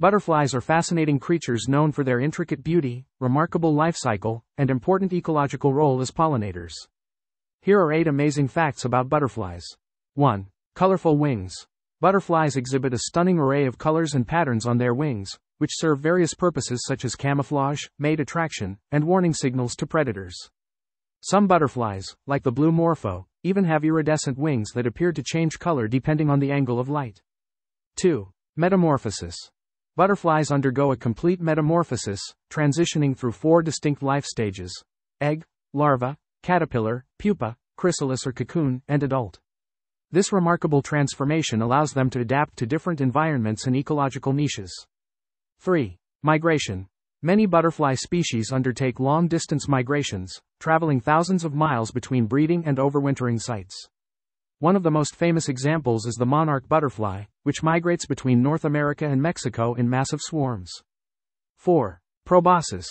Butterflies are fascinating creatures known for their intricate beauty, remarkable life cycle, and important ecological role as pollinators. Here are 8 amazing facts about butterflies. 1. Colorful wings. Butterflies exhibit a stunning array of colors and patterns on their wings, which serve various purposes such as camouflage, mate attraction, and warning signals to predators. Some butterflies, like the blue morpho, even have iridescent wings that appear to change color depending on the angle of light. 2. Metamorphosis. Butterflies undergo a complete metamorphosis, transitioning through four distinct life stages egg, larva, caterpillar, pupa, chrysalis or cocoon, and adult. This remarkable transformation allows them to adapt to different environments and ecological niches. 3. Migration. Many butterfly species undertake long distance migrations, traveling thousands of miles between breeding and overwintering sites. One of the most famous examples is the monarch butterfly, which migrates between North America and Mexico in massive swarms. 4. Proboscis.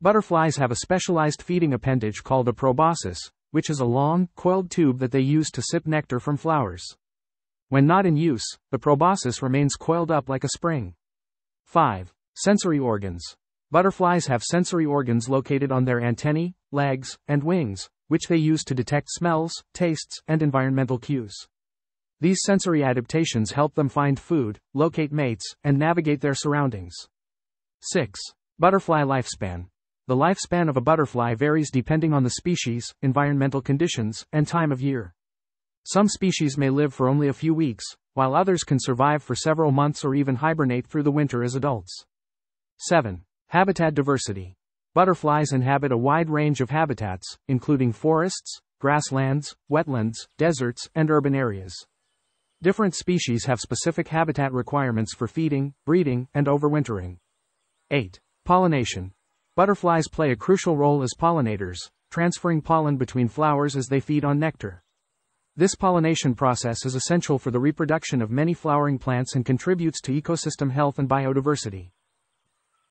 Butterflies have a specialized feeding appendage called a proboscis, which is a long, coiled tube that they use to sip nectar from flowers. When not in use, the proboscis remains coiled up like a spring. 5. Sensory organs. Butterflies have sensory organs located on their antennae, legs, and wings, which they use to detect smells, tastes, and environmental cues. These sensory adaptations help them find food, locate mates, and navigate their surroundings. 6. Butterfly lifespan. The lifespan of a butterfly varies depending on the species, environmental conditions, and time of year. Some species may live for only a few weeks, while others can survive for several months or even hibernate through the winter as adults. 7. Habitat diversity. Butterflies inhabit a wide range of habitats, including forests, grasslands, wetlands, deserts, and urban areas. Different species have specific habitat requirements for feeding, breeding, and overwintering. 8. Pollination. Butterflies play a crucial role as pollinators, transferring pollen between flowers as they feed on nectar. This pollination process is essential for the reproduction of many flowering plants and contributes to ecosystem health and biodiversity.